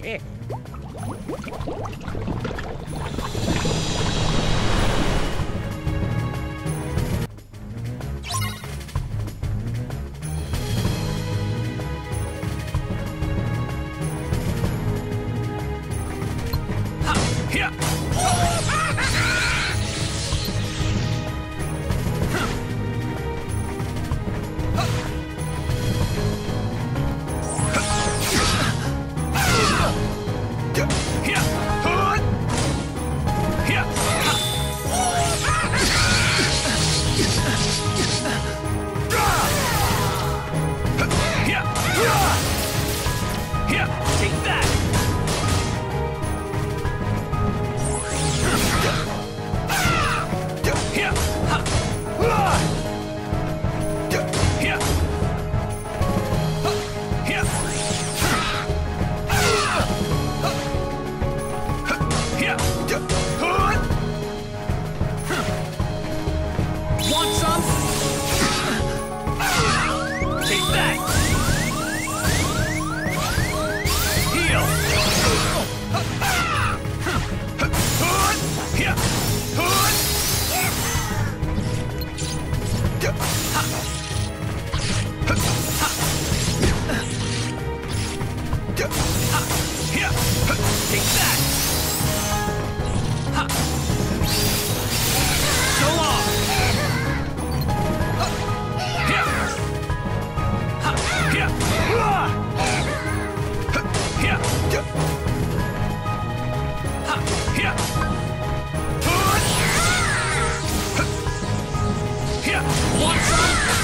ね。はっひ Yeah! Take that! So! Want some?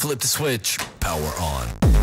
Flip the switch, power on.